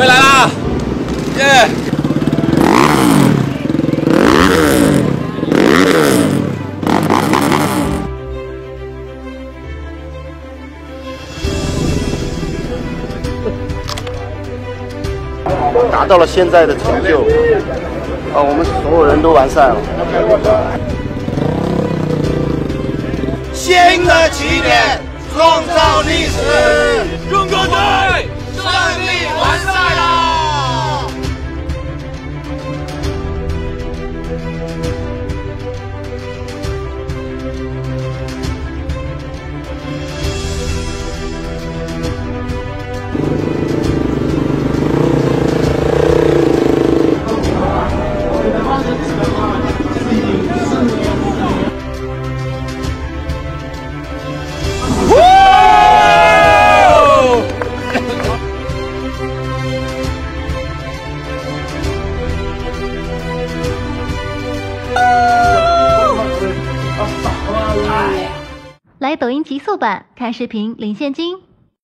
回来啦！耶！达到了现在的成就，啊，我们所有人都完赛了。新的起点，来抖音极速版看视频领现金。